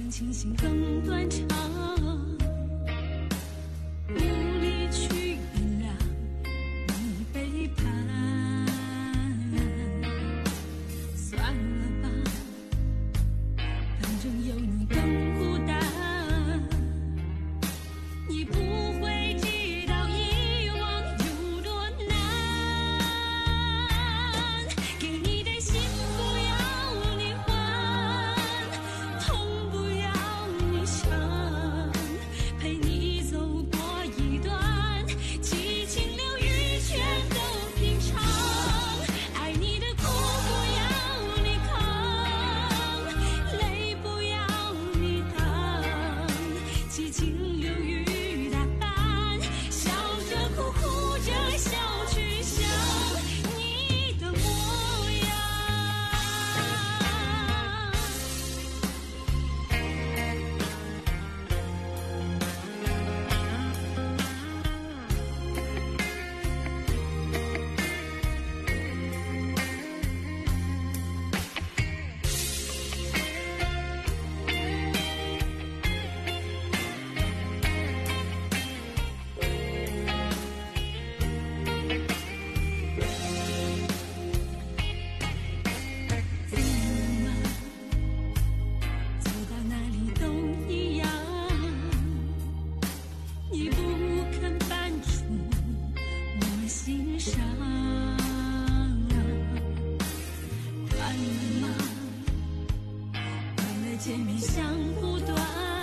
让清醒，更断肠，无力去原谅你背叛。事。见面想不断